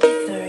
the third.